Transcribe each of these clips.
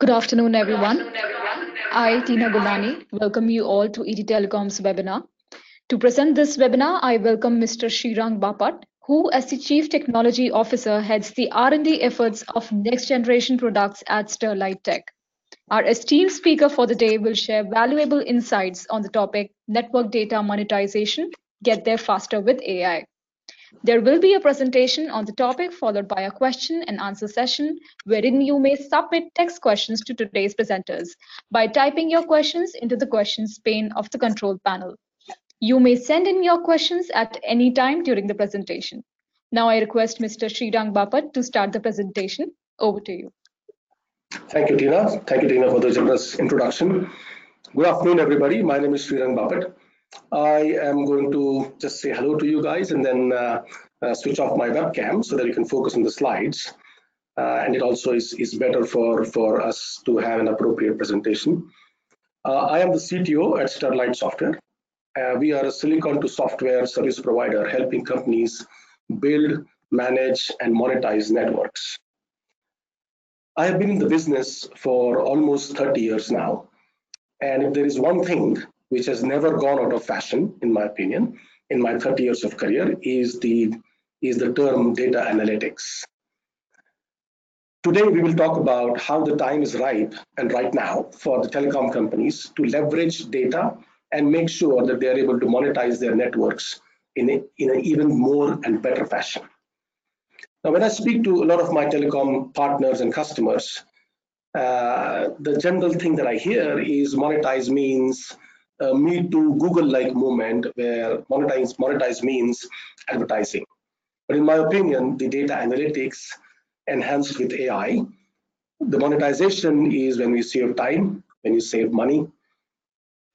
Good afternoon, everyone. I, Tina Gulani, welcome you all to ET Telecom's webinar. To present this webinar, I welcome Mr. Srirang Bapat, who, as the Chief Technology Officer, heads the R&D efforts of next-generation products at Sterlite Tech. Our esteemed speaker for the day will share valuable insights on the topic Network Data Monetization, Get There Faster with AI. There will be a presentation on the topic followed by a question and answer session wherein you may submit text questions to today's presenters by typing your questions into the questions pane of the control panel. You may send in your questions at any time during the presentation. Now I request Mr. Srirang Bapat to start the presentation. Over to you. Thank you, Tina. Thank you, Tina, for the generous introduction. Good afternoon, everybody. My name is Srirang Bapat. I am going to just say hello to you guys and then uh, uh, switch off my webcam so that you can focus on the slides. Uh, and it also is, is better for, for us to have an appropriate presentation. Uh, I am the CTO at Sterlite Software. Uh, we are a silicon to software service provider helping companies build, manage, and monetize networks. I have been in the business for almost 30 years now. And if there is one thing which has never gone out of fashion, in my opinion, in my 30 years of career, is the, is the term data analytics. Today, we will talk about how the time is ripe and right now for the telecom companies to leverage data and make sure that they are able to monetize their networks in, a, in an even more and better fashion. Now, when I speak to a lot of my telecom partners and customers, uh, the general thing that I hear is monetize means uh, me to Google-like movement where monetize, monetize means advertising. But in my opinion, the data analytics enhanced with AI, the monetization is when we save time, when you save money,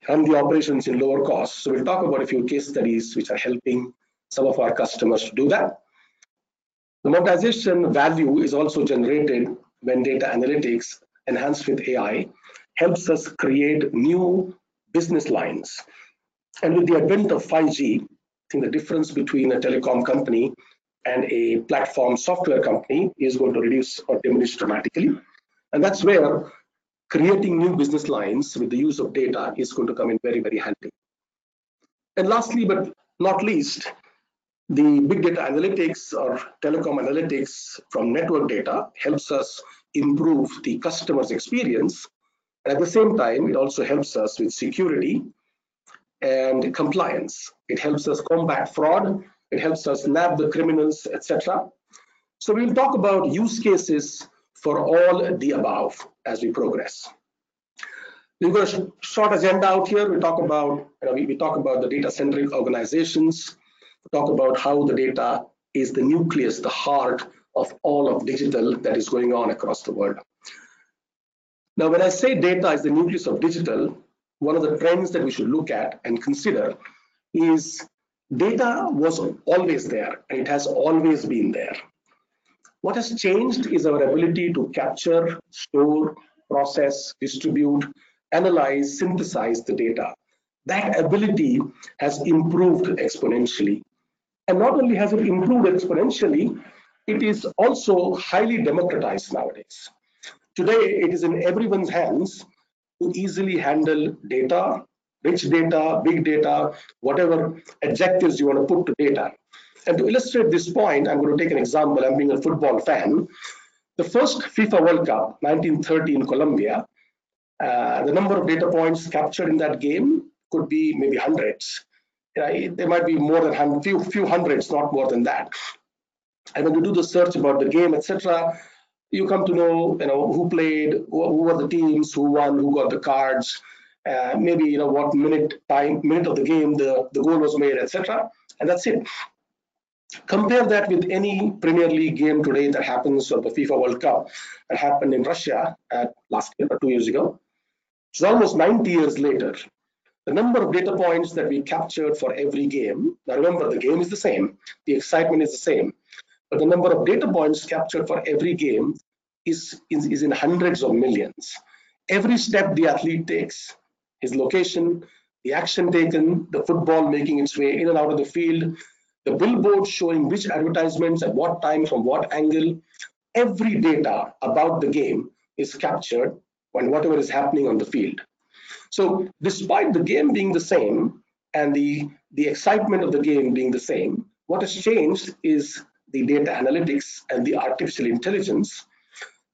run the operations in lower cost. So we'll talk about a few case studies which are helping some of our customers to do that. The monetization value is also generated when data analytics enhanced with AI helps us create new business lines. And with the advent of 5G, I think the difference between a telecom company and a platform software company is going to reduce or diminish dramatically. And that's where creating new business lines with the use of data is going to come in very, very handy. And lastly, but not least, the big data analytics or telecom analytics from network data helps us improve the customer's experience and at the same time, it also helps us with security and compliance. It helps us combat fraud. It helps us nab the criminals, etc. So we'll talk about use cases for all the above as we progress. We've got a short agenda out here. We talk about you know, we, we talk about the data-centric organizations. We talk about how the data is the nucleus, the heart of all of digital that is going on across the world. Now, when I say data is the nucleus of digital, one of the trends that we should look at and consider is data was always there and it has always been there. What has changed is our ability to capture, store, process, distribute, analyze, synthesize the data. That ability has improved exponentially. And not only has it improved exponentially, it is also highly democratized nowadays. Today, it is in everyone's hands to easily handle data, rich data, big data, whatever adjectives you want to put to data. And to illustrate this point, I'm going to take an example. I'm being a football fan. The first FIFA World Cup, 1930 in Colombia, uh, the number of data points captured in that game could be maybe hundreds. There might be more than few few hundreds, not more than that. And when you do the search about the game, etc., you come to know, you know, who played, who, were the teams, who won, who got the cards, uh, maybe you know what minute time, minute of the game the the goal was made, etc. And that's it. Compare that with any Premier League game today that happens or the FIFA World Cup that happened in Russia at last year or two years ago. It's almost 90 years later. The number of data points that we captured for every game. Now remember, the game is the same, the excitement is the same, the number of data points captured for every game is, is, is in hundreds of millions. Every step the athlete takes, his location, the action taken, the football making its way in and out of the field, the billboard showing which advertisements at what time from what angle, every data about the game is captured and whatever is happening on the field. So despite the game being the same and the, the excitement of the game being the same, what has changed is the data analytics and the artificial intelligence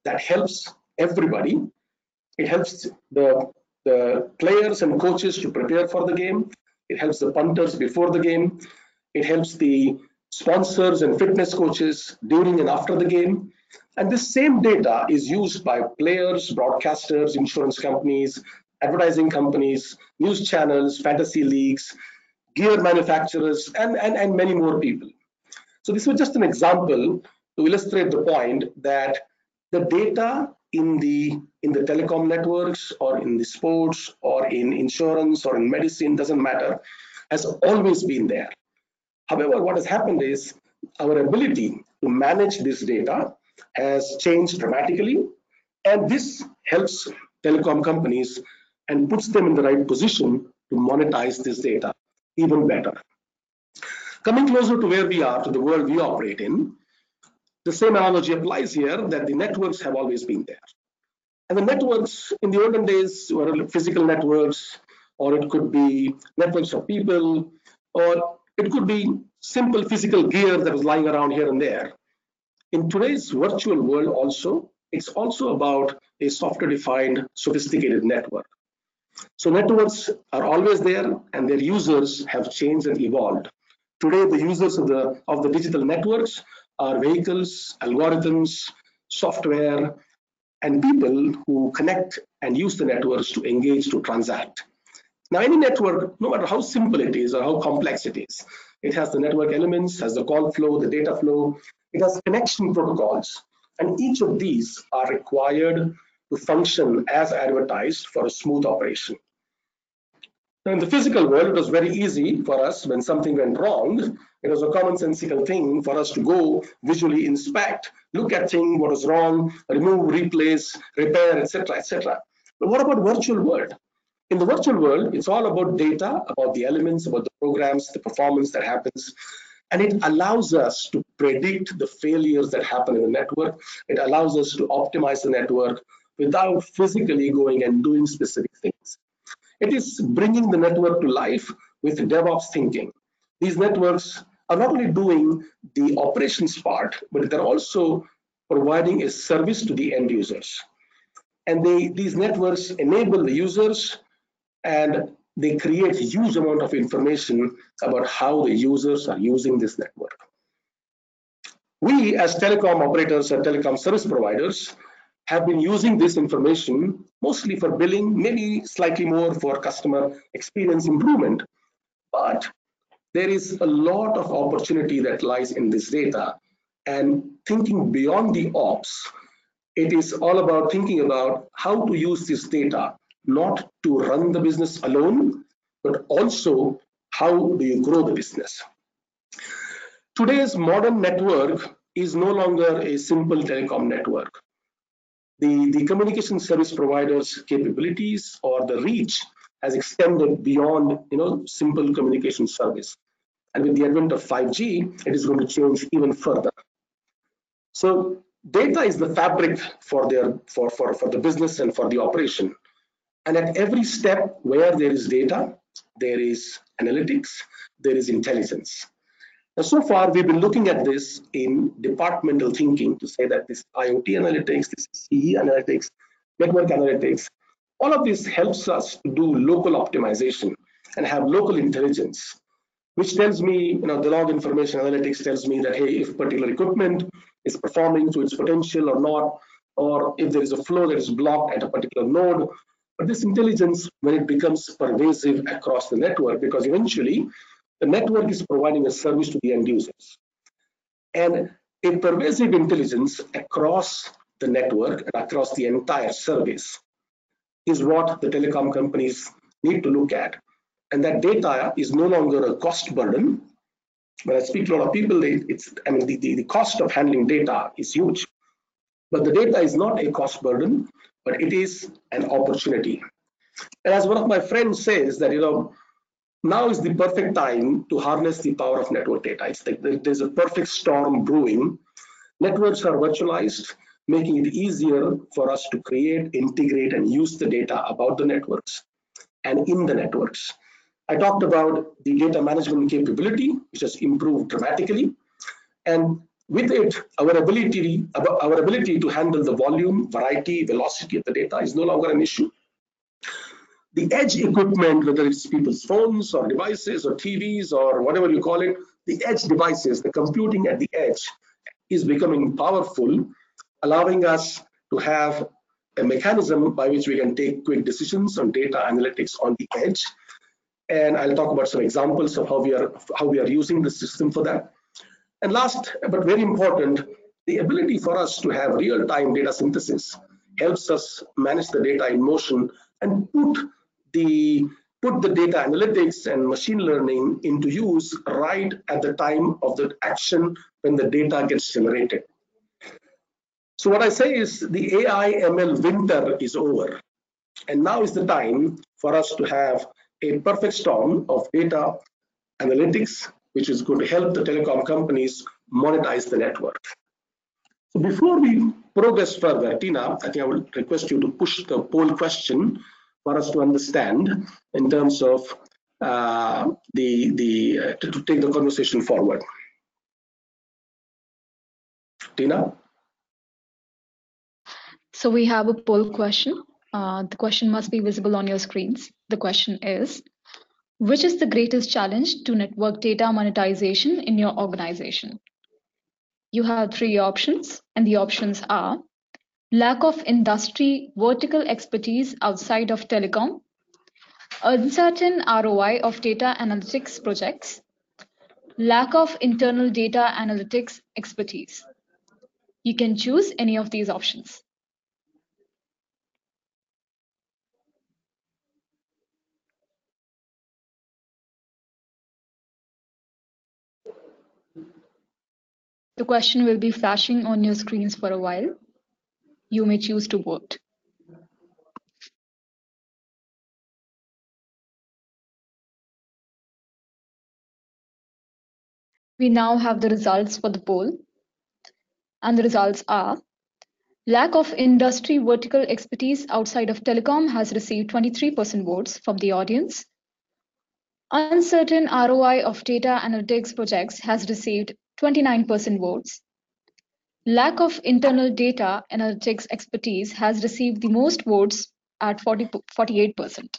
that helps everybody. It helps the, the players and coaches to prepare for the game. It helps the punters before the game. It helps the sponsors and fitness coaches during and after the game. And this same data is used by players, broadcasters, insurance companies, advertising companies, news channels, fantasy leagues, gear manufacturers, and, and, and many more people. So this was just an example to illustrate the point that the data in the in the telecom networks or in the sports or in insurance or in medicine doesn't matter has always been there however what has happened is our ability to manage this data has changed dramatically and this helps telecom companies and puts them in the right position to monetize this data even better. Coming closer to where we are, to the world we operate in, the same analogy applies here that the networks have always been there. And the networks in the olden days were physical networks, or it could be networks of people, or it could be simple physical gear that was lying around here and there. In today's virtual world also, it's also about a software-defined sophisticated network. So networks are always there and their users have changed and evolved. Today, the users of the, of the digital networks are vehicles, algorithms, software, and people who connect and use the networks to engage, to transact. Now, any network, no matter how simple it is or how complex it is, it has the network elements, has the call flow, the data flow, it has connection protocols, and each of these are required to function as advertised for a smooth operation. Now, in the physical world, it was very easy for us when something went wrong. It was a commonsensical thing for us to go visually inspect, look at things, what was wrong, remove, replace, repair, etc., etc. But what about virtual world? In the virtual world, it's all about data, about the elements, about the programs, the performance that happens. And it allows us to predict the failures that happen in the network. It allows us to optimize the network without physically going and doing specific things. It is bringing the network to life with DevOps thinking. These networks are not only doing the operations part, but they're also providing a service to the end users. And they, these networks enable the users and they create huge amount of information about how the users are using this network. We as telecom operators and telecom service providers have been using this information mostly for billing, maybe slightly more for customer experience improvement. But there is a lot of opportunity that lies in this data. And thinking beyond the ops, it is all about thinking about how to use this data, not to run the business alone, but also how do you grow the business. Today's modern network is no longer a simple telecom network the, the communication service providers capabilities or the reach has extended beyond you know simple communication service. And with the advent of 5g it is going to change even further. So data is the fabric for their for for for the business and for the operation. And at every step where there is data there is analytics there is intelligence now, so far, we've been looking at this in departmental thinking to say that this IoT analytics, this CE analytics, network analytics, all of this helps us to do local optimization and have local intelligence, which tells me, you know, the log information analytics tells me that, hey, if particular equipment is performing to its potential or not, or if there is a flow that is blocked at a particular node. But this intelligence, when it becomes pervasive across the network, because eventually the network is providing a service to the end users. And a pervasive intelligence across the network and across the entire service is what the telecom companies need to look at. And that data is no longer a cost burden. When I speak to a lot of people, it's I mean the, the, the cost of handling data is huge. But the data is not a cost burden, but it is an opportunity. And as one of my friends says that you know now is the perfect time to harness the power of network data. It's like there's a perfect storm brewing. Networks are virtualized. making it easier for us to create, integrate, and use the data about the networks and in the networks. I talked about the data management capability, which has improved dramatically. And with it, our ability, our ability to handle the volume, variety, velocity of the data is no longer an issue. The edge equipment, whether it's people's phones or devices or TVs or whatever you call it, the edge devices, the computing at the edge is becoming powerful, allowing us to have a mechanism by which we can take quick decisions on data analytics on the edge. And I'll talk about some examples of how we are how we are using the system for that. And last, but very important, the ability for us to have real-time data synthesis helps us manage the data in motion and put the put the data analytics and machine learning into use right at the time of the action when the data gets generated. So what I say is the AI ML winter is over. And now is the time for us to have a perfect storm of data analytics, which is going to help the telecom companies monetize the network. So before we progress further, Tina, I think I will request you to push the poll question for us to understand in terms of uh, the the uh, to, to, take the conversation forward. Tina. So we have a poll question. Uh, the question must be visible on your screens. The question is, which is the greatest challenge to network data monetization in your organization? You have three options, and the options are lack of industry vertical expertise outside of telecom, uncertain ROI of data analytics projects, lack of internal data analytics expertise. You can choose any of these options. The question will be flashing on your screens for a while you may choose to vote. We now have the results for the poll. And the results are lack of industry vertical expertise outside of telecom has received 23% votes from the audience. Uncertain ROI of data analytics projects has received 29% votes. Lack of internal data analytics expertise has received the most votes at 40, 48%.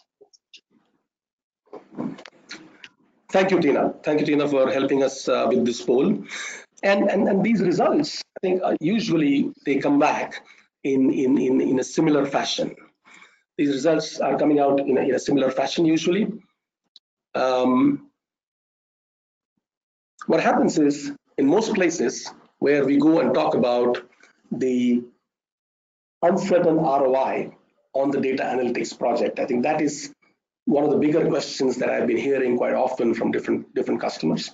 Thank you, Tina. Thank you, Tina, for helping us uh, with this poll. And, and, and these results, I think, uh, usually they come back in, in, in, in a similar fashion. These results are coming out in a, in a similar fashion usually. Um, what happens is, in most places, where we go and talk about the uncertain ROI on the data analytics project. I think that is one of the bigger questions that I've been hearing quite often from different, different customers.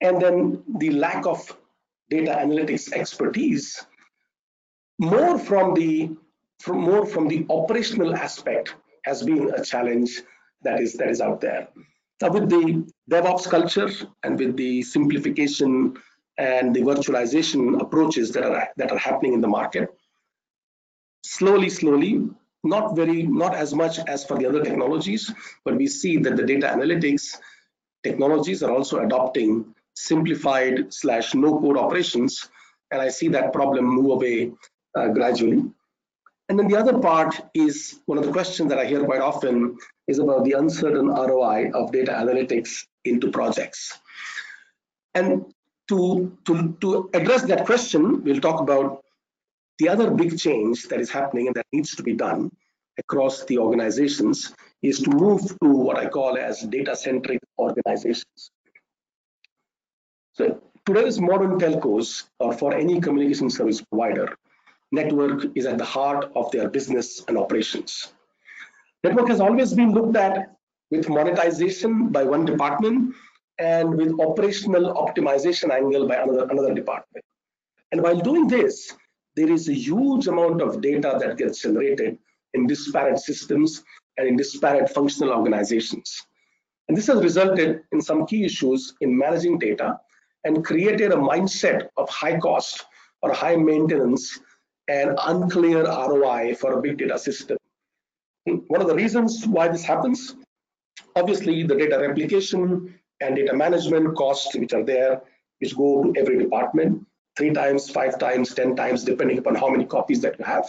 And then the lack of data analytics expertise, more from the from more from the operational aspect has been a challenge that is that is out there. Now with the DevOps culture and with the simplification and the virtualization approaches that are that are happening in the market slowly slowly not very not as much as for the other technologies but we see that the data analytics technologies are also adopting simplified slash no code operations and i see that problem move away uh, gradually. And then the other part is one of the questions that i hear quite often is about the uncertain roi of data analytics into projects. And to, to, to address that question, we'll talk about the other big change that is happening and that needs to be done across the organizations is to move to what I call as data-centric organizations. So today's modern telcos, or for any communication service provider, network is at the heart of their business and operations. Network has always been looked at with monetization by one department and with operational optimization angle by another, another department. And while doing this, there is a huge amount of data that gets generated in disparate systems and in disparate functional organizations. And this has resulted in some key issues in managing data and created a mindset of high cost or high maintenance and unclear ROI for a big data system. One of the reasons why this happens, obviously the data replication and data management costs which are there, which go to every department, three times, five times, 10 times, depending upon how many copies that you have.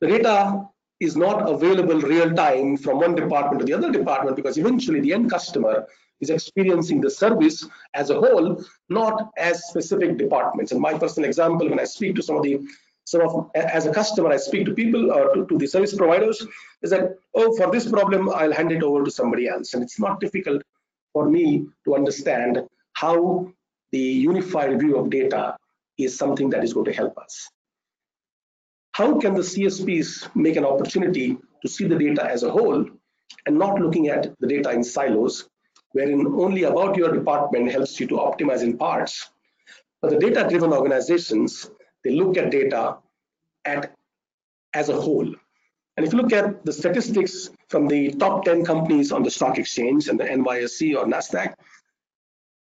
The data is not available real time from one department to the other department because eventually the end customer is experiencing the service as a whole, not as specific departments. And my personal example, when I speak to some of the some of as a customer, I speak to people or to, to the service providers, is that oh, for this problem, I'll hand it over to somebody else, and it's not difficult for me to understand how the unified view of data is something that is going to help us. How can the CSPs make an opportunity to see the data as a whole and not looking at the data in silos, wherein only about your department helps you to optimize in parts. But the data-driven organizations, they look at data at as a whole. And if you look at the statistics from the top 10 companies on the stock exchange and the NYSE or NASDAQ,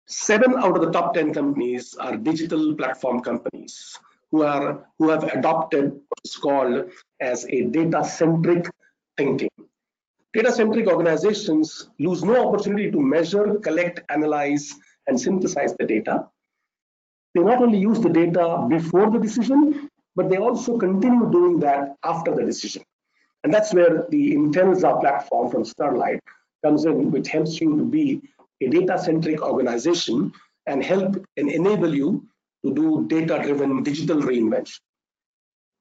seven out of the top 10 companies are digital platform companies who are who have adopted what's called as a data-centric thinking. Data-centric organizations lose no opportunity to measure, collect, analyze, and synthesize the data. They not only use the data before the decision, but they also continue doing that after the decision. And that's where the Intelza platform from Sterlite comes in, which helps you to be a data-centric organization and help and enable you to do data-driven digital reinvention.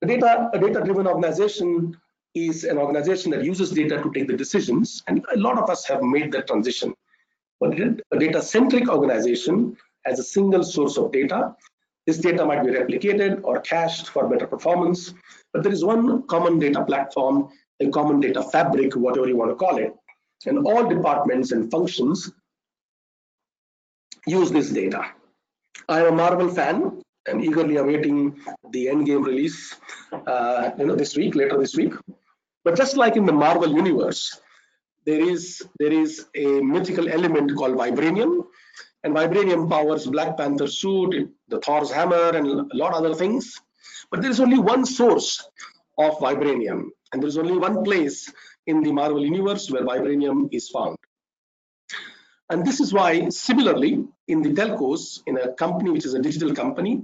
A data, a data-driven organization is an organization that uses data to take the decisions, and a lot of us have made that transition. But a data-centric organization has a single source of data. This data might be replicated or cached for better performance, but there is one common data platform, a common data fabric, whatever you want to call it, and all departments and functions use this data. I'm a Marvel fan. I'm eagerly awaiting the Endgame release, uh, you know, this week, later this week. But just like in the Marvel universe, there is there is a mythical element called vibranium, and vibranium powers Black Panther suit, the Thor's hammer, and a lot of other things. But there is only one source of vibranium, and there is only one place in the Marvel universe where vibranium is found. And this is why, similarly, in the telcos, in a company which is a digital company,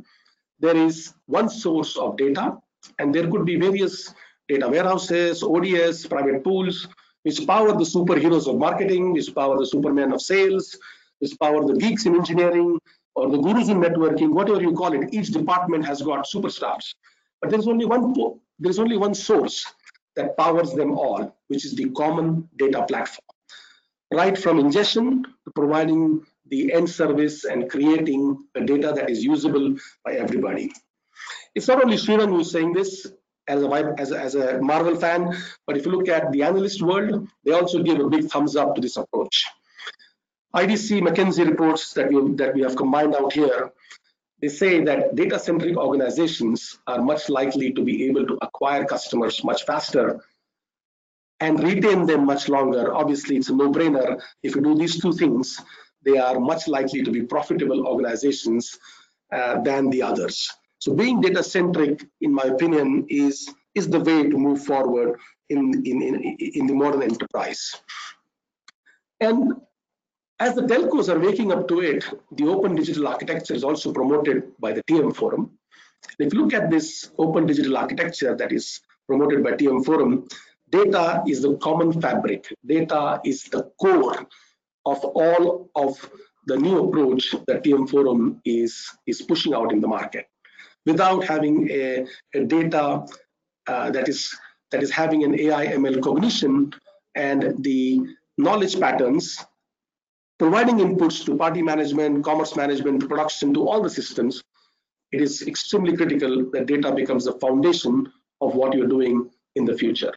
there is one source of data, and there could be various data warehouses, ODS, private pools, which power the superheroes of marketing, which power the superman of sales, which power the geeks in engineering, or the gurus in networking, whatever you call it. Each department has got superstars, but there's only one there's only one source that powers them all, which is the common data platform right from ingestion to providing the end service and creating the data that is usable by everybody. It's not only Srirang who's saying this as a, as a, as a Marvel fan, but if you look at the analyst world, they also give a big thumbs up to this approach. IDC McKinsey reports that we, that we have combined out here, they say that data-centric organizations are much likely to be able to acquire customers much faster and retain them much longer. Obviously, it's a no-brainer. If you do these two things, they are much likely to be profitable organizations uh, than the others. So being data-centric, in my opinion, is, is the way to move forward in, in, in, in the modern enterprise. And as the telcos are waking up to it, the open digital architecture is also promoted by the TM Forum. If you look at this open digital architecture that is promoted by TM Forum, data is the common fabric. Data is the core of all of the new approach that TM Forum is, is pushing out in the market. Without having a, a data uh, that is that is having an AI ML cognition and the knowledge patterns, providing inputs to party management, commerce management, production, to all the systems, it is extremely critical that data becomes the foundation of what you're doing in the future.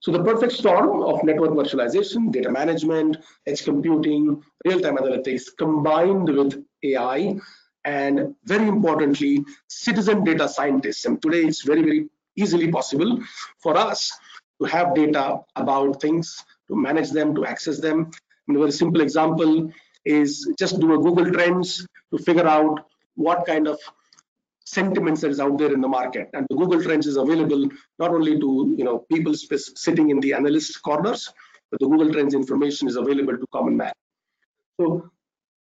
So the perfect storm of network virtualization, data management, edge computing, real-time analytics combined with AI, and very importantly, citizen data scientists. And today it's very, very easily possible for us to have data about things, to manage them, to access them. A very simple example is just do a Google Trends to figure out what kind of sentiments that is out there in the market. And the Google Trends is available not only to you know people sitting in the analyst corners, but the Google Trends information is available to common man. So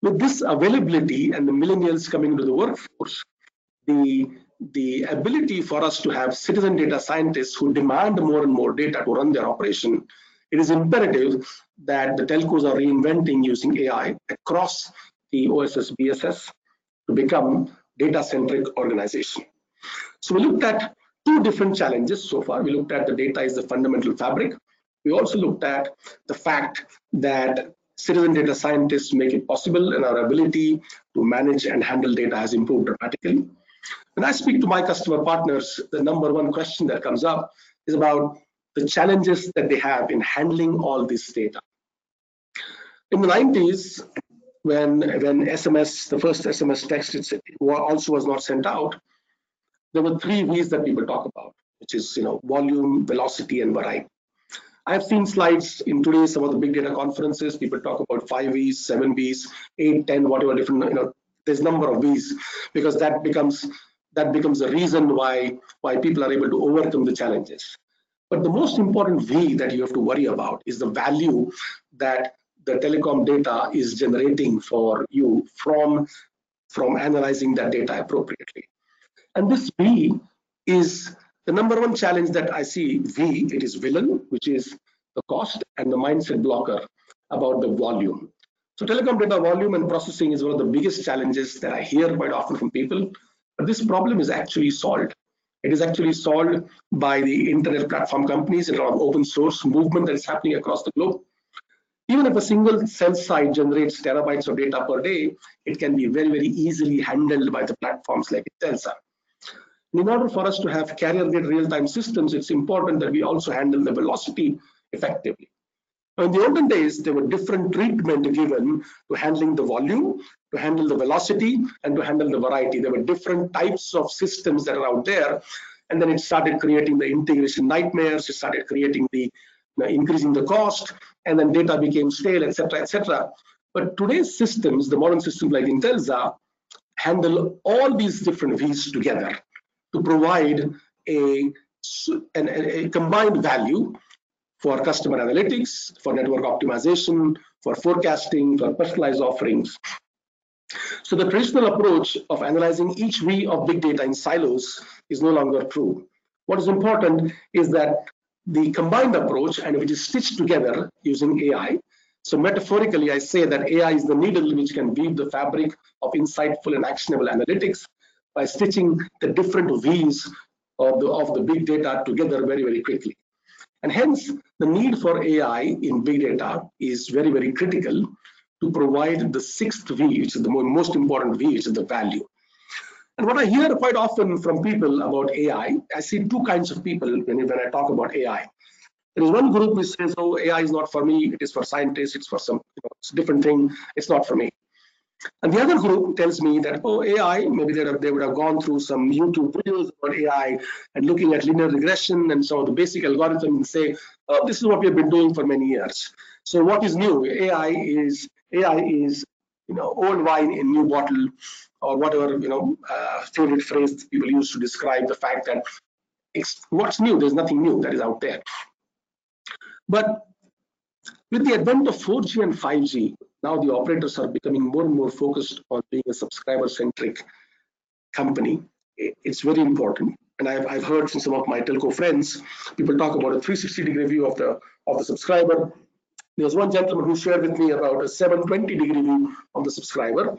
with this availability and the millennials coming into the workforce, the the ability for us to have citizen data scientists who demand more and more data to run their operation, it is imperative that the telcos are reinventing using AI across the OSS BSS to become data-centric organization. So we looked at two different challenges so far. We looked at the data is the fundamental fabric. We also looked at the fact that citizen data scientists make it possible and our ability to manage and handle data has improved dramatically. When I speak to my customer partners, the number one question that comes up is about the challenges that they have in handling all this data. In the 90s, when when SMS, the first SMS text, also was not sent out, there were three V's that people talk about, which is you know volume, velocity, and variety. I've seen slides in today some of the big data conferences. People talk about five V's, seven V's, eight, ten, whatever different you know. There's number of V's because that becomes that becomes the reason why why people are able to overcome the challenges. But the most important V that you have to worry about is the value that the telecom data is generating for you from, from analyzing that data appropriately. And this V is the number one challenge that I see V, it is villain, which is the cost and the mindset blocker about the volume. So telecom data volume and processing is one of the biggest challenges that I hear quite often from people. But this problem is actually solved. It is actually solved by the internet platform companies and open source movement that is happening across the globe. Even if a single cell site generates terabytes of data per day, it can be very, very easily handled by the platforms like Intelsa. In order for us to have carrier-grade real-time systems, it's important that we also handle the velocity effectively. In the olden days, there were different treatment given to handling the volume, to handle the velocity, and to handle the variety. There were different types of systems that are out there. And then it started creating the integration nightmares. It started creating the you know, increasing the cost, and then data became stale, etc., etc. But today's systems, the modern systems like Intelsa, handle all these different V's together to provide a, an, a combined value for customer analytics, for network optimization, for forecasting, for personalized offerings. So the traditional approach of analyzing each V of big data in silos is no longer true. What is important is that the combined approach and which is stitched together using AI. So metaphorically, I say that AI is the needle which can weave the fabric of insightful and actionable analytics by stitching the different V's of the, of the big data together very, very quickly. And hence, the need for AI in big data is very, very critical to provide the sixth V, which is the most important V, which is the value. And what I hear quite often from people about AI, I see two kinds of people when, when I talk about AI. There is one group which says, oh, AI is not for me, it is for scientists, it's for some you know, it's different thing, it's not for me. And the other group tells me that, oh, AI, maybe they, have, they would have gone through some YouTube videos about AI and looking at linear regression and some of the basic algorithms and say, oh, this is what we have been doing for many years. So what is new? AI is AI is you know old wine in new bottle or whatever you know uh, favorite phrase people use to describe the fact that what's new there's nothing new that is out there but with the advent of 4g and 5g now the operators are becoming more and more focused on being a subscriber centric company it's very important. And I've, I've heard from some of my telco friends people talk about a 360 degree view of the of the subscriber. There was one gentleman who shared with me about a 720 degree view of the subscriber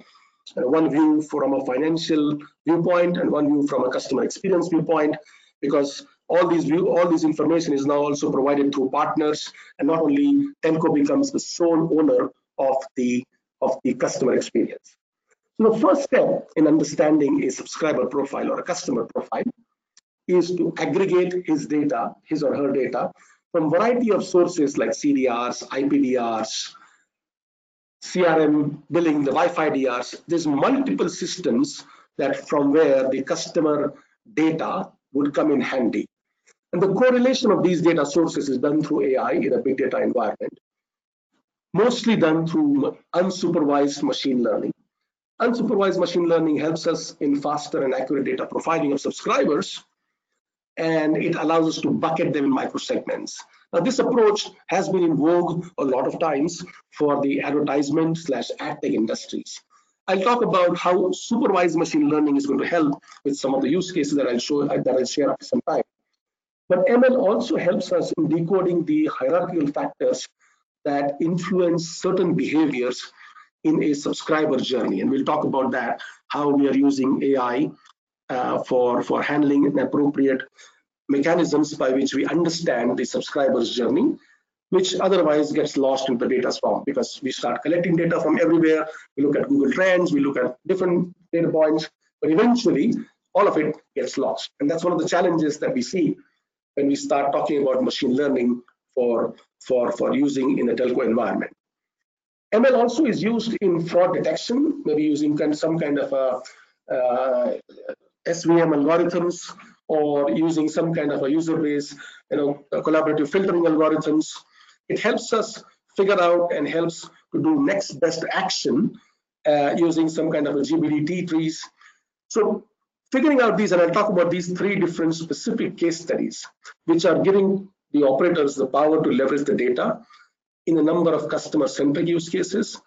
one view from a financial viewpoint and one view from a customer experience viewpoint because all these view all this information is now also provided through partners and not only telco becomes the sole owner of the of the customer experience. So the first step in understanding a subscriber profile or a customer profile is to aggregate his data his or her data from variety of sources like cdrs ipdrs CRM billing, the Wi-Fi DRs, there's multiple systems that from where the customer data would come in handy. And the correlation of these data sources is done through AI in a big data environment, mostly done through unsupervised machine learning. Unsupervised machine learning helps us in faster and accurate data profiling of subscribers, and it allows us to bucket them in micro segments. Now, this approach has been in vogue a lot of times for the advertisement slash ad tech industries. I'll talk about how supervised machine learning is going to help with some of the use cases that I'll show uh, that I'll share after some time. But ML also helps us in decoding the hierarchical factors that influence certain behaviors in a subscriber journey. And we'll talk about that, how we are using AI uh, for, for handling appropriate mechanisms by which we understand the subscriber's journey, which otherwise gets lost in the data swarm because we start collecting data from everywhere. We look at Google Trends, we look at different data points, but eventually all of it gets lost. And that's one of the challenges that we see when we start talking about machine learning for, for, for using in a telco environment. ML also is used in fraud detection, maybe using some kind of a, uh, SVM algorithms or using some kind of a user base, you know, collaborative filtering algorithms. It helps us figure out and helps to do next best action uh, using some kind of a GBDT trees. So figuring out these, and I'll talk about these three different specific case studies, which are giving the operators the power to leverage the data in a number of customer-centric use cases,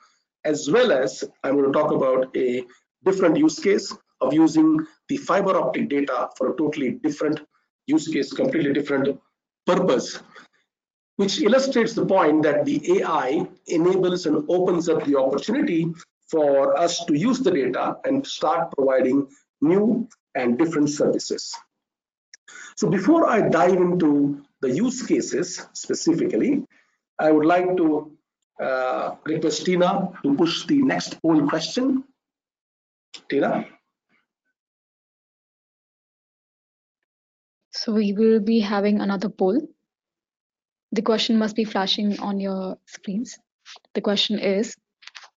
as well as I'm going to talk about a different use case of using the fiber optic data for a totally different use case, completely different purpose, which illustrates the point that the AI enables and opens up the opportunity for us to use the data and start providing new and different services. So before I dive into the use cases specifically, I would like to uh, request Tina to push the next poll question. Tina? So we will be having another poll. The question must be flashing on your screens. The question is,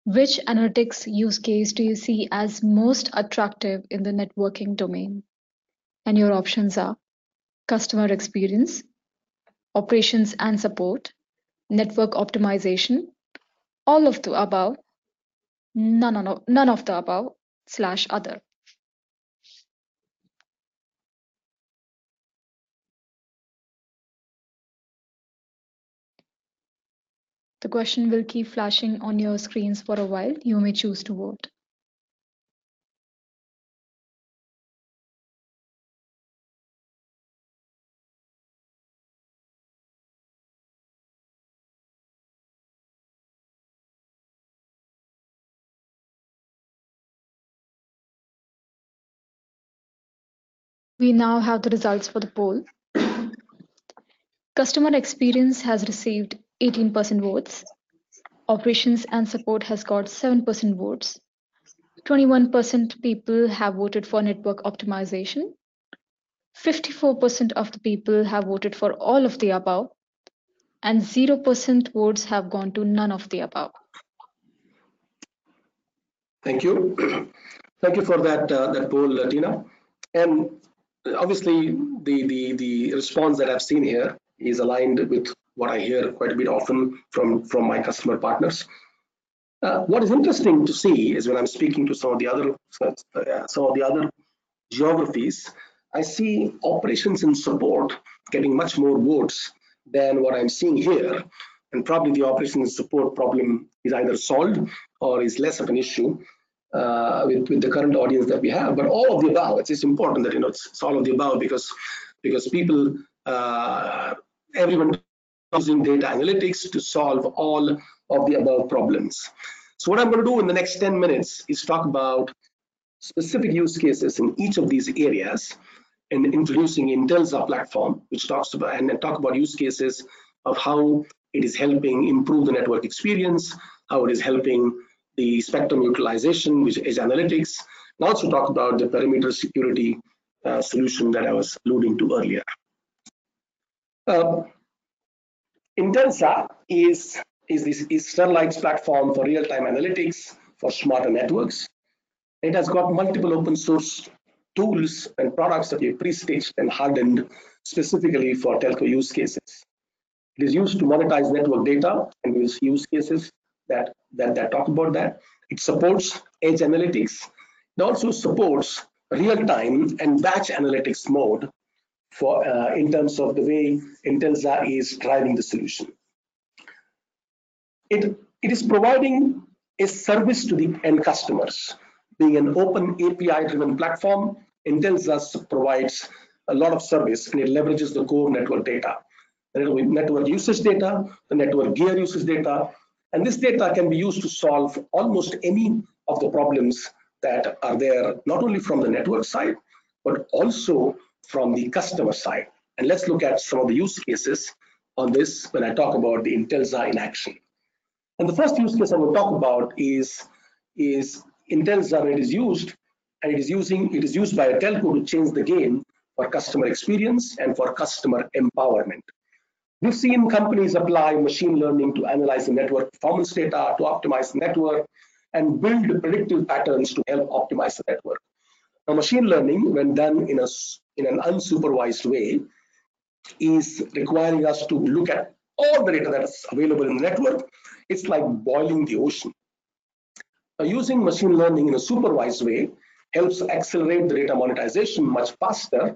which analytics use case do you see as most attractive in the networking domain? And your options are customer experience, operations and support, network optimization, all of the above, none of, none of the above, slash other. The question will keep flashing on your screens for a while. You may choose to vote. We now have the results for the poll. Customer experience has received 18% votes. Operations and support has got 7% votes. 21% people have voted for network optimization. 54% of the people have voted for all of the above. And 0% votes have gone to none of the above. Thank you. Thank you for that, uh, that poll, Tina. And obviously the, the, the response that I've seen here is aligned with what I hear quite a bit often from, from my customer partners. Uh, what is interesting to see is when I'm speaking to some of the other uh, some of the other geographies, I see operations and support getting much more votes than what I'm seeing here. And probably the operations and support problem is either solved or is less of an issue uh, with, with the current audience that we have. But all of the above, it's, it's important that you know it's, it's all of the above because because people, uh, everyone using data analytics to solve all of the above problems. So what I'm going to do in the next 10 minutes is talk about specific use cases in each of these areas and introducing Intelsa platform, which talks about and then talk about use cases of how it is helping improve the network experience, how it is helping the spectrum utilization, which is analytics, and also talk about the perimeter security uh, solution that I was alluding to earlier. Uh, Intelsa is, is, this, is Sterlite's platform for real-time analytics for smarter networks. It has got multiple open source tools and products that are pre-staged and hardened specifically for telco use cases. It is used to monetize network data and use use cases that that, that talk about that. It supports edge analytics. It also supports real-time and batch analytics mode for uh, in terms of the way Intelza is driving the solution. It, it is providing a service to the end customers. Being an open API-driven platform, Intelza provides a lot of service and it leverages the core network data. The network usage data, the network gear usage data, and this data can be used to solve almost any of the problems that are there, not only from the network side, but also from the customer side. And let's look at some of the use cases on this when I talk about the Intelza in action. And the first use case I will talk about is, is Intelza when it is used, and it is using it is used by a telco to change the game for customer experience and for customer empowerment. We've seen companies apply machine learning to analyze the network performance data, to optimize network, and build predictive patterns to help optimize the network. Now, machine learning, when done in, a, in an unsupervised way, is requiring us to look at all the data that's available in the network. It's like boiling the ocean. Now, using machine learning in a supervised way helps accelerate the data monetization much faster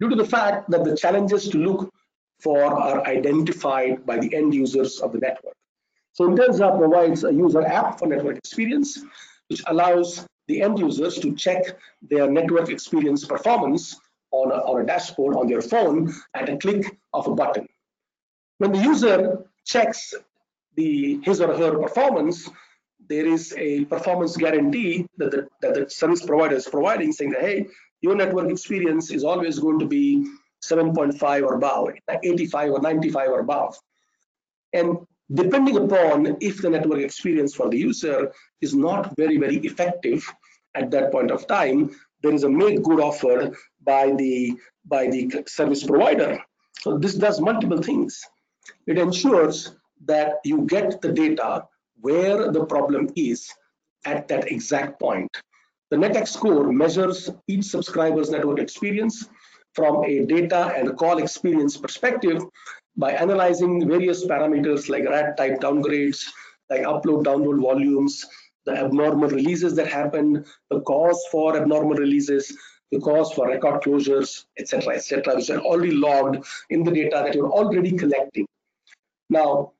due to the fact that the challenges to look for are identified by the end users of the network. So Intelza provides a user app for network experience, which allows the end users to check their network experience performance on a, on a dashboard on their phone at a click of a button. When the user checks the his or her performance, there is a performance guarantee that the, that the service provider is providing, saying that, hey, your network experience is always going to be 7.5 or above, 85 or 95 or above. And depending upon if the network experience for the user is not very, very effective at that point of time, there is a make good offered by the, by the service provider. So this does multiple things. It ensures that you get the data where the problem is at that exact point. The NetX score measures each subscriber's network experience from a data and call experience perspective by analyzing various parameters like RAT type downgrades, like upload download volumes, the abnormal releases that happen, the cause for abnormal releases, the cause for record closures, etc., etc., which are already logged in the data that you're already collecting. Now,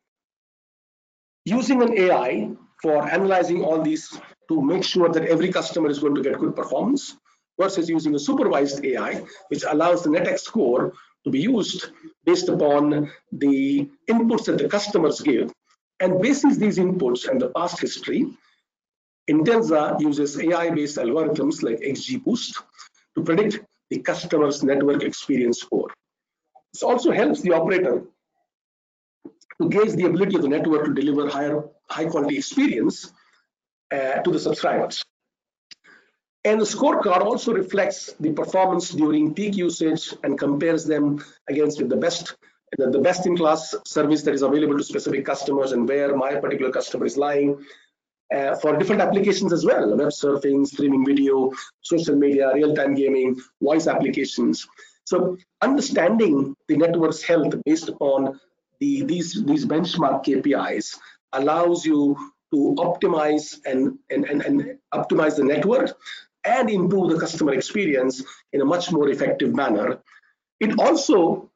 using an AI for analyzing all these to make sure that every customer is going to get good performance versus using a supervised AI, which allows the NetX score to be used based upon the inputs that the customers give. And basis these inputs and the past history, Intelza uses AI-based algorithms like XGBoost to predict the customer's network experience score. This also helps the operator to gauge the ability of the network to deliver higher high quality experience uh, to the subscribers. And the scorecard also reflects the performance during peak usage and compares them against the best the, the best in class service that is available to specific customers and where my particular customer is lying. Uh, for different applications as well, web surfing, streaming video, social media, real-time gaming, voice applications. So understanding the network's health based on the, these, these benchmark KPIs allows you to optimize and, and, and, and optimize the network and improve the customer experience in a much more effective manner. It also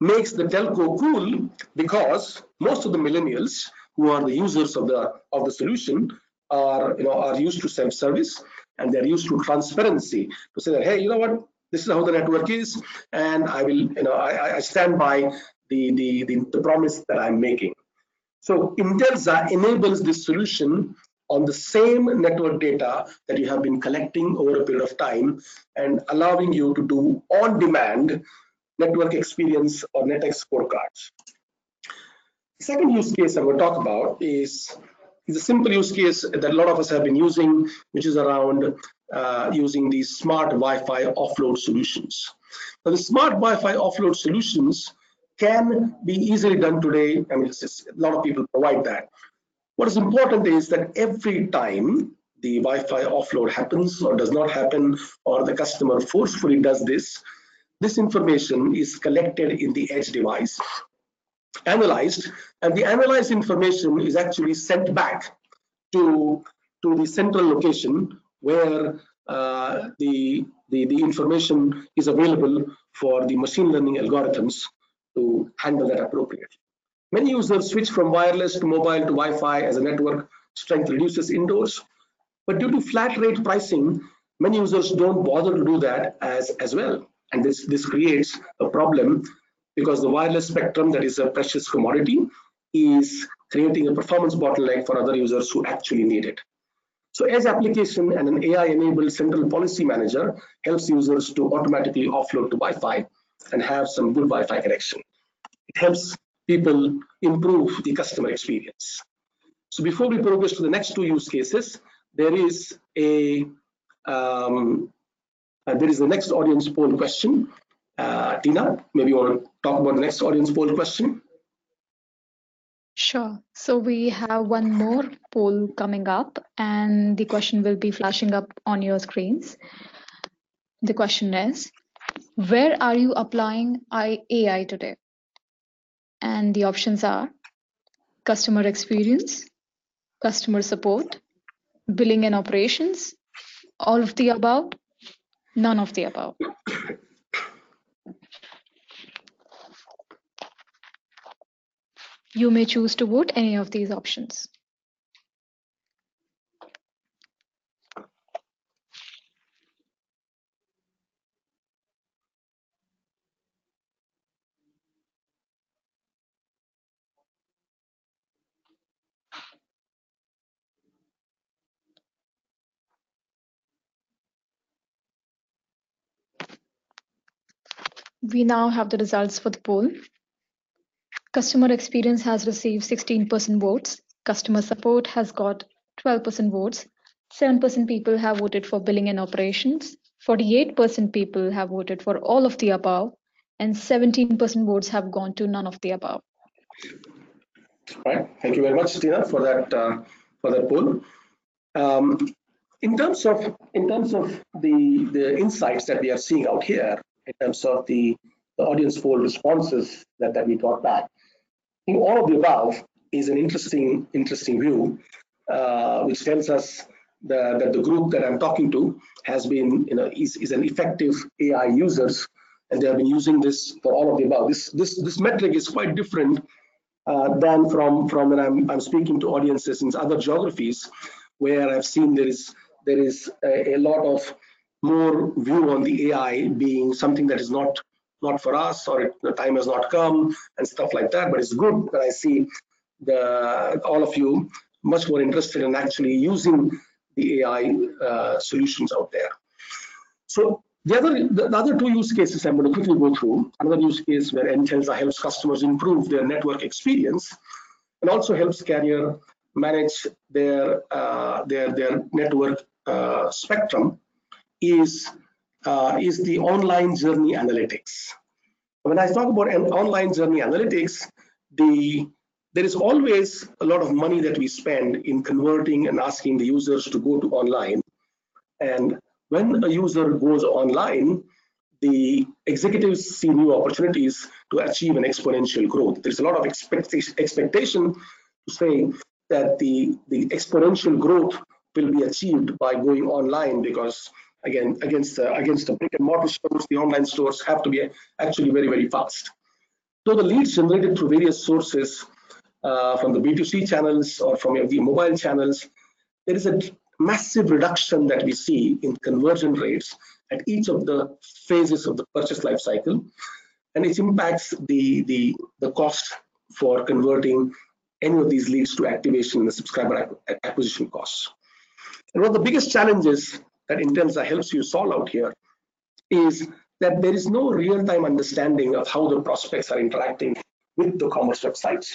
makes the telco cool because most of the millennials who are the users of the of the solution are you know are used to self-service and they're used to transparency to say that hey you know what this is how the network is and i will you know i, I stand by the, the the the promise that i'm making so intelza enables this solution on the same network data that you have been collecting over a period of time and allowing you to do on-demand network experience or NetX scorecards. The second use case I'm going to talk about is, is a simple use case that a lot of us have been using, which is around uh, using these smart Wi-Fi offload solutions. Now, the smart Wi-Fi offload solutions can be easily done today. I mean, just, a lot of people provide that. What is important is that every time the Wi-Fi offload happens or does not happen, or the customer forcefully does this, this information is collected in the edge device analyzed, and the analyzed information is actually sent back to, to the central location where uh, the, the, the information is available for the machine learning algorithms to handle that appropriately. Many users switch from wireless to mobile to Wi-Fi as a network strength reduces indoors, but due to flat rate pricing, many users don't bother to do that as, as well. And this, this creates a problem because the wireless spectrum that is a precious commodity is creating a performance bottleneck for other users who actually need it. So Edge application and an AI-enabled central policy manager helps users to automatically offload to Wi-Fi and have some good Wi-Fi connection. It helps people improve the customer experience. So before we progress to the next two use cases, there is a um, uh, there is the next audience poll question. Uh, Tina, maybe you want to talk about the next audience poll question? Sure. So we have one more poll coming up, and the question will be flashing up on your screens. The question is Where are you applying AI today? And the options are customer experience, customer support, billing and operations, all of the above, none of the above. You may choose to vote any of these options. We now have the results for the poll. Customer experience has received 16% votes. Customer support has got 12% votes. 7% people have voted for billing and operations. 48% people have voted for all of the above. And 17% votes have gone to none of the above. All right. Thank you very much, Tina, for that uh, for that poll. Um, in terms of in terms of the the insights that we are seeing out here, in terms of the, the audience poll responses that, that we got back, all of the above is an interesting, interesting view, uh, which tells us the, that the group that I'm talking to has been, you know, is, is an effective AI users, and they have been using this for all of the above. This this this metric is quite different uh, than from from when I'm I'm speaking to audiences in other geographies, where I've seen there is there is a, a lot of more view on the AI being something that is not not for us or the time has not come and stuff like that. But it's good that I see the all of you much more interested in actually using the AI uh, solutions out there. So the other the, the, other two use cases I'm going to quickly go through. Another use case where Intelza helps customers improve their network experience and also helps carrier manage their uh, their their network uh, spectrum is uh, is the online journey analytics. When I talk about an online journey analytics, the there is always a lot of money that we spend in converting and asking the users to go to online. And when a user goes online, the executives see new opportunities to achieve an exponential growth. There's a lot of expectation, expectation to say that the, the exponential growth will be achieved by going online because again against uh, against the brick and mortar stores the online stores have to be actually very very fast. So the leads generated through various sources uh, from the b2c channels or from the mobile channels there is a massive reduction that we see in conversion rates at each of the phases of the purchase life cycle and it impacts the the the cost for converting any of these leads to activation and the subscriber acquisition costs. And one of the biggest challenges that Intelza helps you solve out here is that there is no real-time understanding of how the prospects are interacting with the commerce websites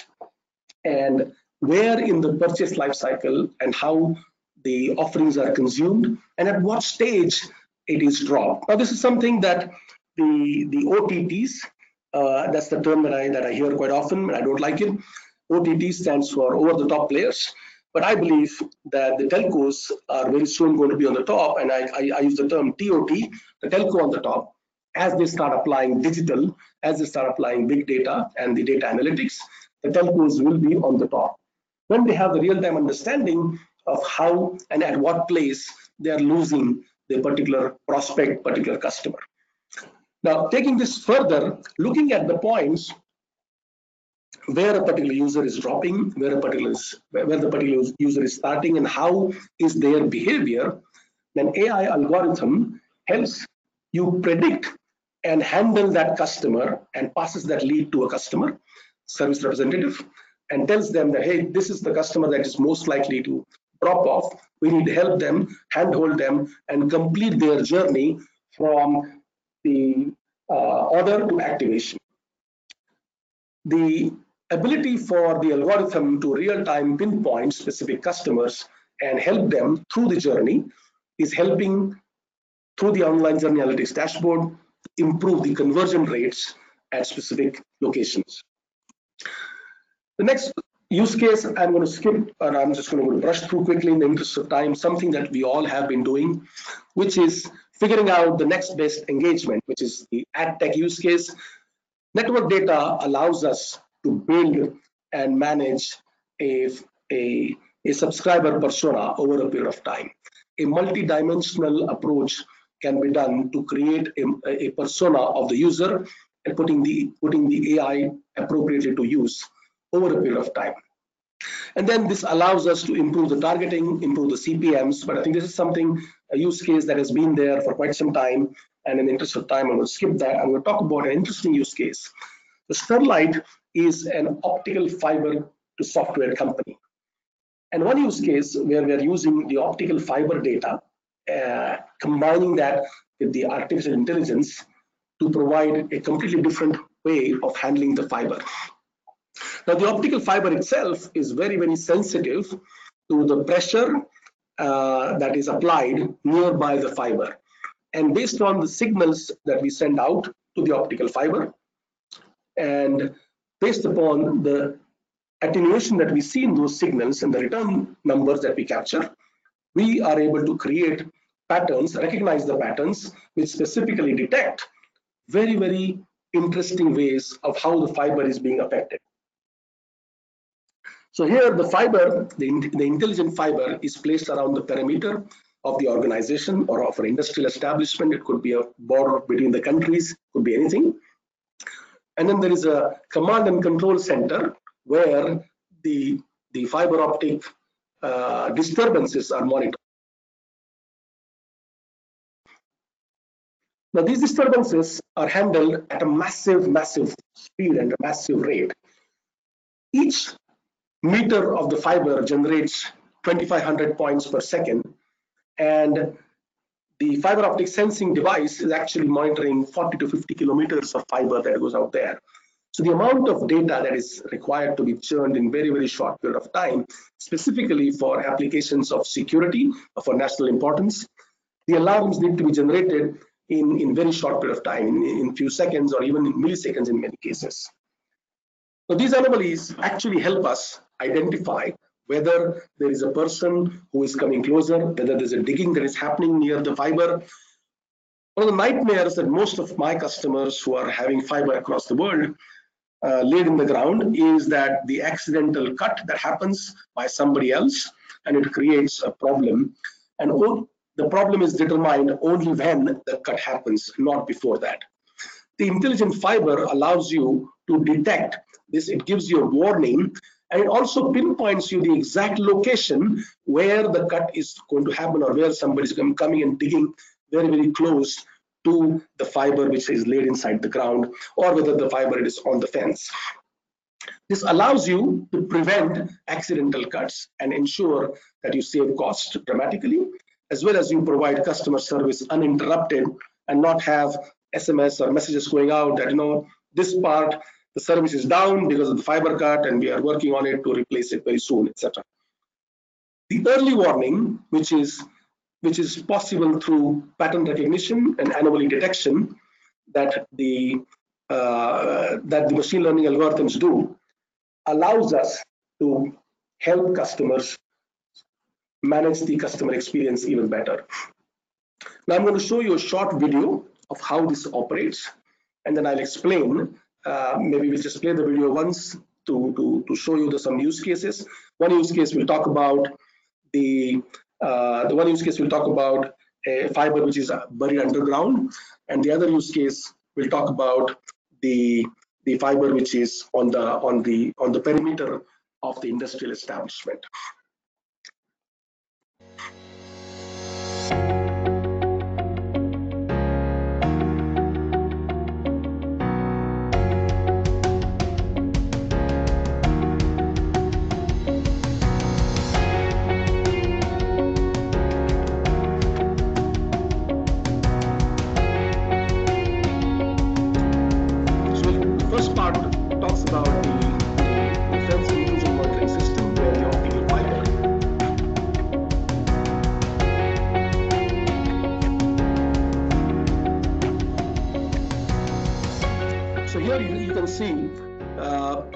and where in the purchase life cycle and how the offerings are consumed and at what stage it is dropped. Now, this is something that the, the OTTs, uh, that's the term that I, that I hear quite often, and I don't like it. OTT stands for over-the-top players. But I believe that the telcos are very soon going to be on the top, and I, I, I use the term TOT, the telco on the top, as they start applying digital, as they start applying big data and the data analytics, the telcos will be on the top. When they have the real-time understanding of how and at what place they are losing the particular prospect, particular customer. Now, taking this further, looking at the points where a particular user is dropping, where a particular where the particular user is starting, and how is their behavior, then AI algorithm helps you predict and handle that customer and passes that lead to a customer service representative and tells them that hey, this is the customer that is most likely to drop off. We need to help them, handhold them, and complete their journey from the uh, order to activation. The ability for the algorithm to real-time pinpoint specific customers and help them through the journey is helping through the online journey analytics dashboard improve the conversion rates at specific locations. The next use case I'm going to skip and I'm just going to brush through quickly in the interest of time, something that we all have been doing, which is figuring out the next best engagement, which is the ad tech use case. Network data allows us to build and manage a, a, a subscriber persona over a period of time. A multi-dimensional approach can be done to create a, a persona of the user and putting the putting the AI appropriately to use over a period of time. And then this allows us to improve the targeting, improve the CPMs. But I think this is something, a use case that has been there for quite some time. And in the interest of time, I'm going to skip that. I'm going to talk about an interesting use case. The Sterlite is an optical fiber to software company. And one use case where we're using the optical fiber data, uh, combining that with the artificial intelligence to provide a completely different way of handling the fiber. Now, the optical fiber itself is very, very sensitive to the pressure uh, that is applied nearby the fiber. And based on the signals that we send out to the optical fiber, and based upon the attenuation that we see in those signals and the return numbers that we capture, we are able to create patterns, recognize the patterns, which specifically detect very, very interesting ways of how the fiber is being affected. So here the fiber, the, the intelligent fiber is placed around the perimeter of the organization or of an industrial establishment. It could be a border between the countries, could be anything. And then there is a command and control center where the, the fiber optic uh, disturbances are monitored. Now these disturbances are handled at a massive, massive speed and a massive rate. Each meter of the fiber generates 2500 points per second and the fiber optic sensing device is actually monitoring 40 to 50 kilometers of fiber that goes out there. So the amount of data that is required to be churned in very, very short period of time, specifically for applications of security, for national importance, the alarms need to be generated in, in very short period of time, in, few seconds or even in milliseconds in many cases. So these anomalies actually help us identify whether there is a person who is coming closer, whether there's a digging that is happening near the fiber. One of the nightmares that most of my customers who are having fiber across the world uh, laid in the ground is that the accidental cut that happens by somebody else and it creates a problem. And the problem is determined only when the cut happens, not before that. The intelligent fiber allows you to detect this, it gives you a warning and it also pinpoints you the exact location where the cut is going to happen or where somebody is coming and digging very, very close to the fiber which is laid inside the ground or whether the fiber is on the fence. This allows you to prevent accidental cuts and ensure that you save cost dramatically, as well as you provide customer service uninterrupted and not have SMS or messages going out that, you know, this part the service is down because of the fiber cut and we are working on it to replace it very soon, etc. The early warning, which is which is possible through pattern recognition and anomaly detection that the uh, that the machine learning algorithms do, allows us to help customers manage the customer experience even better. Now I'm going to show you a short video of how this operates, and then I'll explain. Uh, maybe we'll just play the video once to, to, to show you the, some use cases. One use case we'll talk about the, uh, the one use case we'll talk about a fiber which is buried underground, and the other use case we'll talk about the the fiber which is on the on the on the perimeter of the industrial establishment.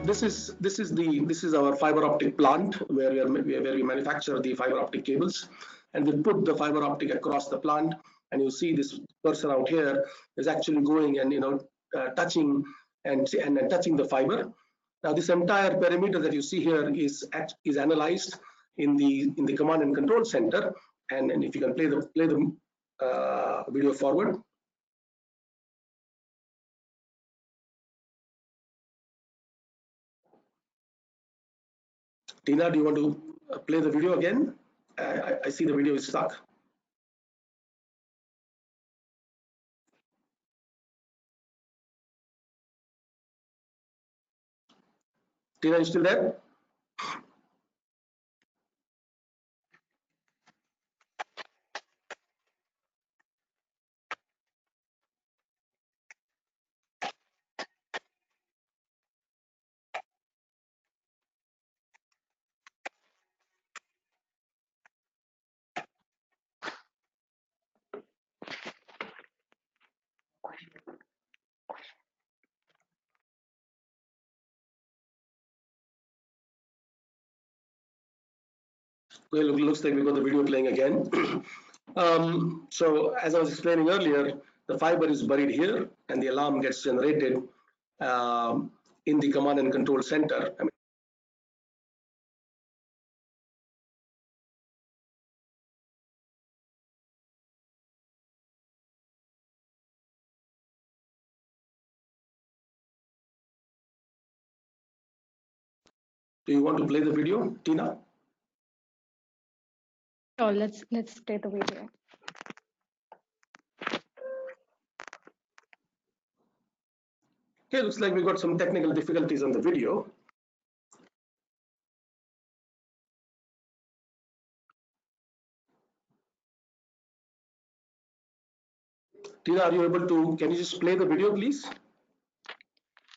This is this is the this is our fiber optic plant where we are where we manufacture the fiber optic cables, and we put the fiber optic across the plant. And you see this person out here is actually going and you know uh, touching and, and and touching the fiber. Now this entire perimeter that you see here is at, is analyzed in the in the command and control center. And, and if you can play the play the uh, video forward. Tina, do you want to uh, play the video again? I, I see the video is stuck. Tina, you Well, it looks like we got the video playing again. um, so as I was explaining earlier, the fiber is buried here and the alarm gets generated um, in the command and control center. I mean, Do you want to play the video, Tina? Sure, let's let's play the video. Okay, looks like we got some technical difficulties on the video. Tina, are you able to, can you just play the video, please?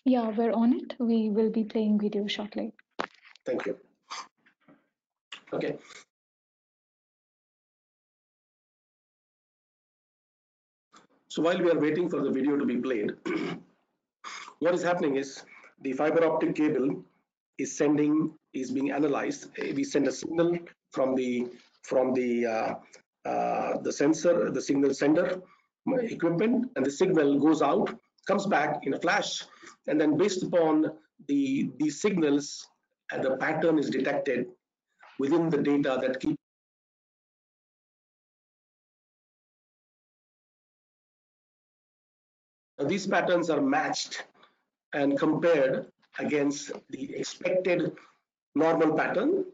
Yeah, we're on it. We will be playing video shortly. Thank you. Okay, So while we are waiting for the video to be played, what is happening is the fiber optic cable is sending, is being analyzed. We send a signal from the from the uh, uh, the sensor, the signal sender equipment, and the signal goes out, comes back in a flash, and then based upon the these signals, and the pattern is detected within the data that keep these patterns are matched and compared against the expected normal pattern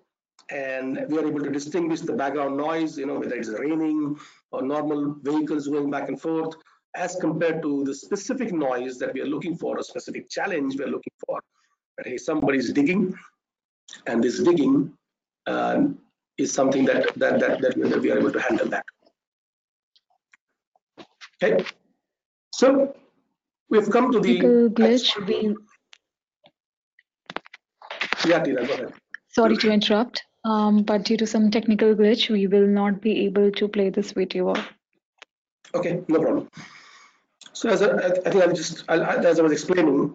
and we are able to distinguish the background noise, you know, whether it's raining or normal vehicles going back and forth as compared to the specific noise that we are looking for, a specific challenge we are looking for. That hey, somebody's digging and this digging uh, is something that, that, that, that, we are able to handle that. Okay, so We've come to the glitch. Yeah, Tina, go ahead. Sorry to interrupt, um, but due to some technical glitch, we will not be able to play this video. Okay, no problem. So as I, I think I'll just, I'll, as I was explaining,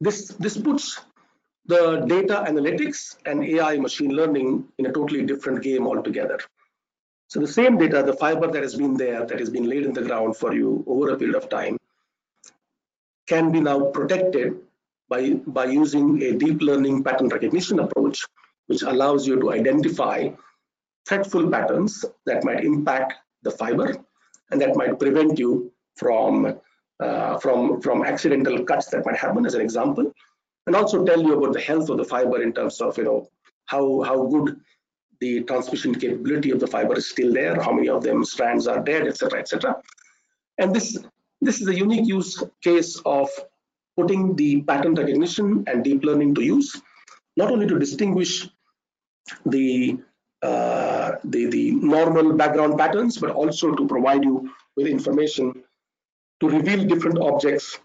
this this puts the data analytics and AI machine learning in a totally different game altogether. So the same data, the fiber that has been there, that has been laid in the ground for you over a period of time, can be now protected by, by using a deep learning pattern recognition approach, which allows you to identify threatful patterns that might impact the fiber and that might prevent you from, uh, from, from accidental cuts that might happen as an example, and also tell you about the health of the fiber in terms of you know how, how good the transmission capability of the fiber is still there, how many of them strands are dead, etc., etc. And this, this is a unique use case of putting the pattern recognition and deep learning to use, not only to distinguish the, uh, the, the normal background patterns, but also to provide you with information to reveal different objects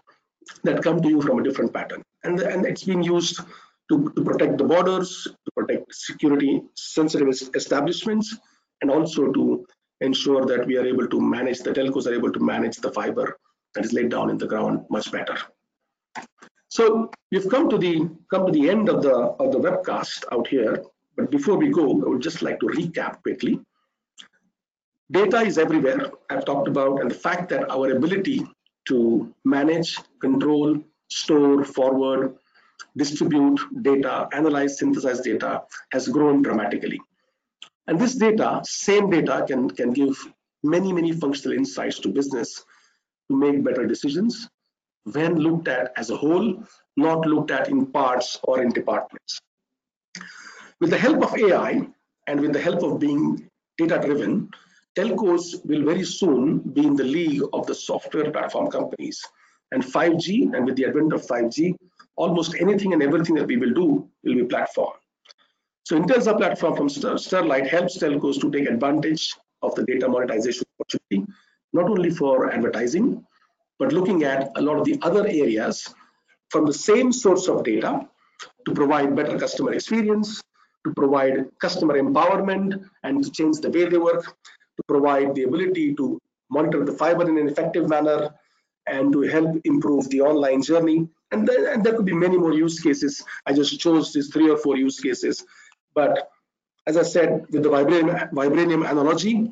that come to you from a different pattern. And, and it's being used to, to protect the borders, to protect security sensitive establishments, and also to ensure that we are able to manage, the telcos are able to manage the fiber that is laid down in the ground much better. So we've come to the come to the end of the of the webcast out here. But before we go, I would just like to recap quickly. Data is everywhere, I've talked about, and the fact that our ability to manage, control, store, forward, distribute data, analyze, synthesize data has grown dramatically. And this data, same data, can, can give many, many functional insights to business to make better decisions when looked at as a whole, not looked at in parts or in departments. With the help of AI and with the help of being data driven, telcos will very soon be in the league of the software platform companies. And 5G, and with the advent of 5G, almost anything and everything that we will do will be platform. So Intelza platform from Sterlite helps telcos to take advantage of the data monetization opportunity, not only for advertising, but looking at a lot of the other areas from the same source of data to provide better customer experience, to provide customer empowerment and to change the way they work, to provide the ability to monitor the fiber in an effective manner, and to help improve the online journey. And, then, and there could be many more use cases. I just chose these three or four use cases. But as I said, with the vibranium, vibranium analogy,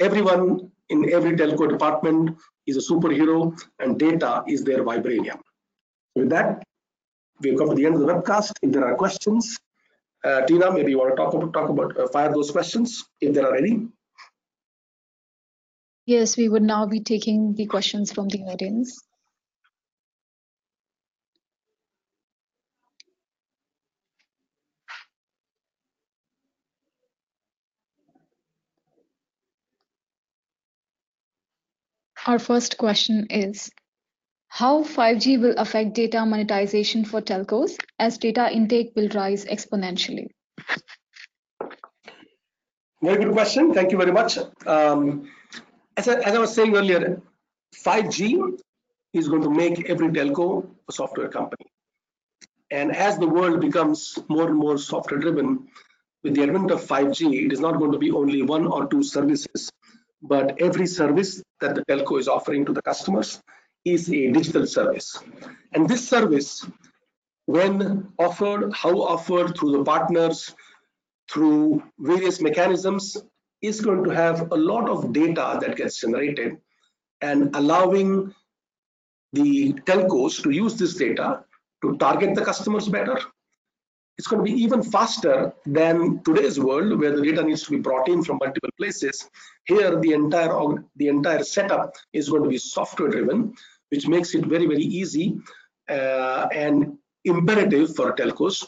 everyone in every telco department is a superhero and data is their vibranium. With that, we've come to the end of the webcast. If there are questions, uh, Tina, maybe you want to talk about, talk about uh, fire those questions if there are any. Yes, we would now be taking the questions from the audience. Our first question is, how 5G will affect data monetization for telcos as data intake will rise exponentially? Very good question. Thank you very much. Um, as I, as I was saying earlier, 5G is going to make every telco a software company. And as the world becomes more and more software driven, with the advent of 5G, it is not going to be only one or two services, but every service that the telco is offering to the customers is a digital service. And this service, when offered, how offered through the partners, through various mechanisms, is going to have a lot of data that gets generated and allowing the telcos to use this data to target the customers better. It's going to be even faster than today's world where the data needs to be brought in from multiple places. Here, the entire the entire setup is going to be software driven, which makes it very, very easy uh, and imperative for telcos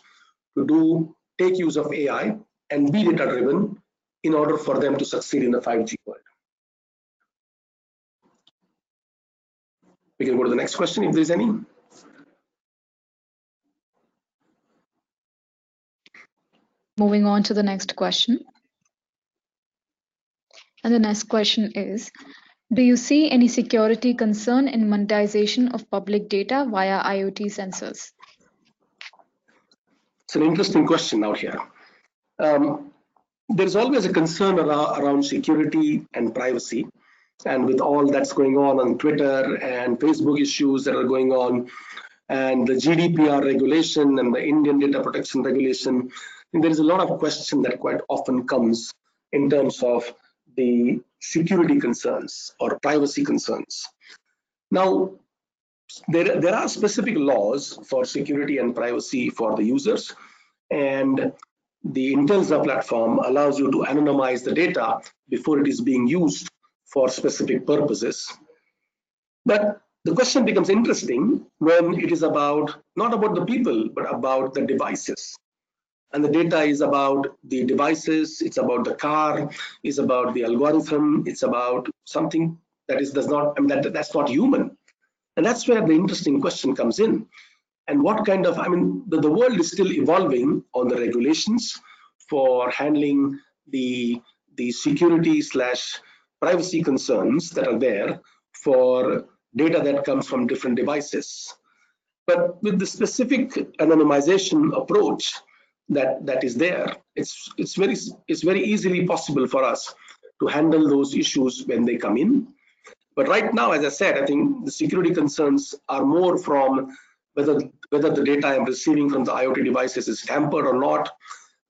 to do take use of AI and be data driven in order for them to succeed in the 5G world. We can go to the next question if there's any. Moving on to the next question. And the next question is, do you see any security concern in monetization of public data via IoT sensors? It's an interesting question out here. Um, there's always a concern around, around security and privacy. And with all that's going on on Twitter and Facebook issues that are going on, and the GDPR regulation and the Indian data protection regulation, there is a lot of question that quite often comes in terms of the security concerns or privacy concerns. Now, there, there are specific laws for security and privacy for the users, and the Intelza platform allows you to anonymize the data before it is being used for specific purposes. But the question becomes interesting when it is about not about the people, but about the devices. And the data is about the devices, it's about the car, it's about the algorithm, it's about something that is does not I mean that that's not human. And that's where the interesting question comes in and what kind of, I mean, the, the world is still evolving on the regulations for handling the, the security slash privacy concerns that are there for data that comes from different devices. But with the specific anonymization approach that, that is there, it's, it's, very, it's very easily possible for us to handle those issues when they come in. But right now, as I said, I think the security concerns are more from whether whether the data I'm receiving from the IoT devices is tampered or not,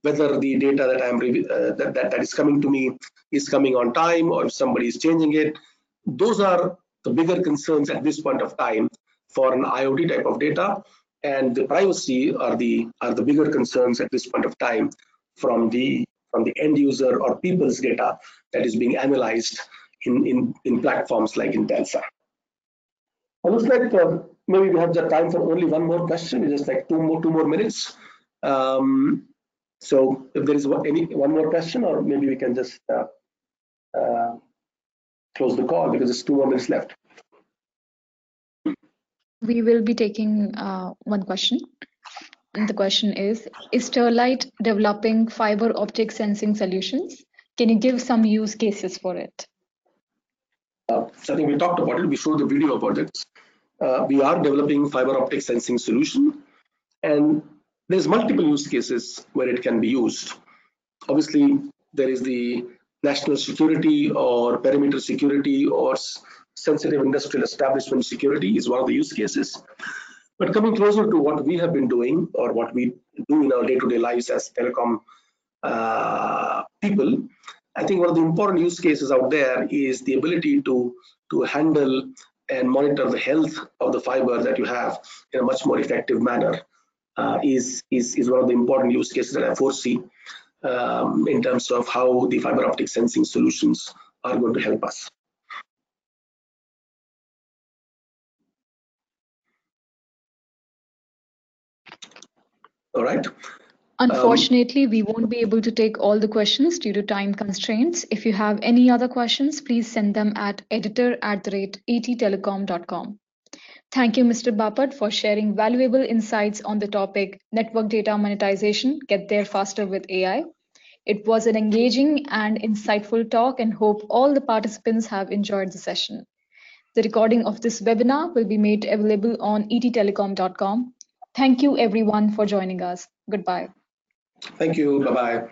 whether the data that I'm uh, that, that that is coming to me is coming on time or if somebody is changing it. Those are the bigger concerns at this point of time for an IoT type of data, and the privacy are the are the bigger concerns at this point of time from the from the end user or people's data that is being analyzed in in, in platforms like Intelza. It looks like uh, maybe we have the time for only one more question. It's just like two more two more minutes. Um, so if there is any one more question, or maybe we can just uh, uh, close the call because it's two more minutes left. We will be taking uh, one question. And the question is, is Sterlite developing fiber optic sensing solutions? Can you give some use cases for it? Uh, I think we talked about it. We showed the video about it uh, we are developing fiber optic sensing solution and there's multiple use cases where it can be used. Obviously, there is the national security or perimeter security or sensitive industrial establishment security is one of the use cases. But coming closer to what we have been doing or what we do in our day-to-day -day lives as telecom uh, people, I think one of the important use cases out there is the ability to to handle and monitor the health of the fiber that you have in a much more effective manner uh, is, is, is one of the important use cases that I foresee um, in terms of how the fiber optic sensing solutions are going to help us. All right. Unfortunately, um, we won't be able to take all the questions due to time constraints. If you have any other questions, please send them at editor at the rate ettelecom.com. Thank you, Mr. Bapat, for sharing valuable insights on the topic Network Data Monetization Get There Faster with AI. It was an engaging and insightful talk and hope all the participants have enjoyed the session. The recording of this webinar will be made available on ettelecom.com. Thank you everyone for joining us. Goodbye. Thank you. Bye-bye.